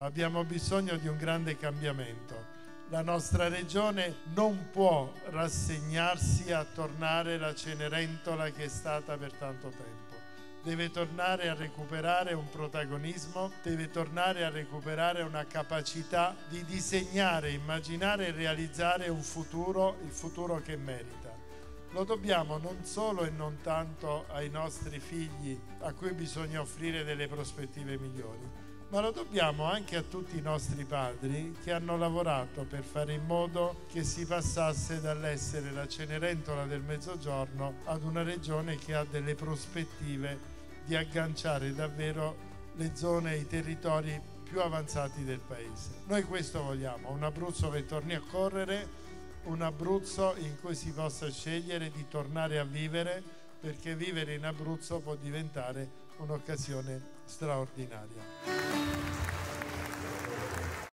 Abbiamo bisogno di un grande cambiamento. La nostra regione non può rassegnarsi a tornare la Cenerentola che è stata per tanto tempo. Deve tornare a recuperare un protagonismo, deve tornare a recuperare una capacità di disegnare, immaginare e realizzare un futuro, il futuro che merita. Lo dobbiamo non solo e non tanto ai nostri figli a cui bisogna offrire delle prospettive migliori, ma lo dobbiamo anche a tutti i nostri padri che hanno lavorato per fare in modo che si passasse dall'essere la Cenerentola del Mezzogiorno ad una regione che ha delle prospettive di agganciare davvero le zone e i territori più avanzati del paese. Noi questo vogliamo, un Abruzzo che torni a correre, un Abruzzo in cui si possa scegliere di tornare a vivere perché vivere in Abruzzo può diventare un'occasione straordinaria.